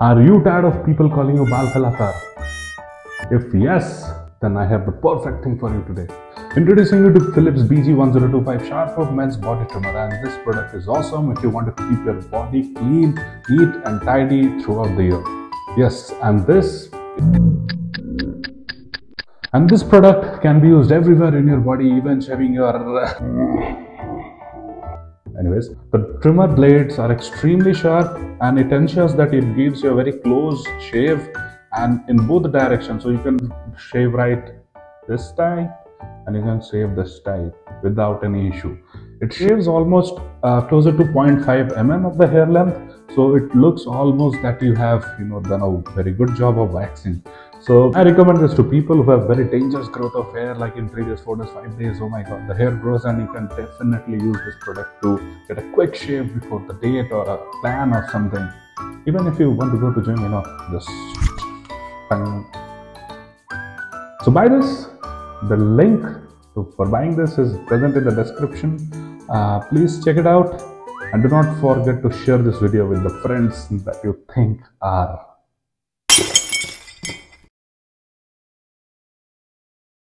Are you tired of people calling you Bal Kalatar? If yes, then I have the perfect thing for you today. Introducing you to Philips BG1025 Showerproof Men's Body Trimmer and this product is awesome if you want to keep your body clean, neat and tidy throughout the year. Yes, and this and this product can be used everywhere in your body, even shaving your Anyways, the trimmer blades are extremely sharp and it ensures that it gives you a very close shave and in both directions. So you can shave right this time and you can shave this type without any issue. It shaves almost uh, closer to 0.5 mm of the hair length, so it looks almost that you have you know done a very good job of waxing. So I recommend this to people who have very dangerous growth of hair, like in previous four days, five days. Oh my God, the hair grows, and you can definitely use this product to get a quick shave before the date or a plan or something. Even if you want to go to gym, you know, just. So buy this. The link for buying this is present in the description. Uh, please check it out and do not forget to share this video with the friends that you think are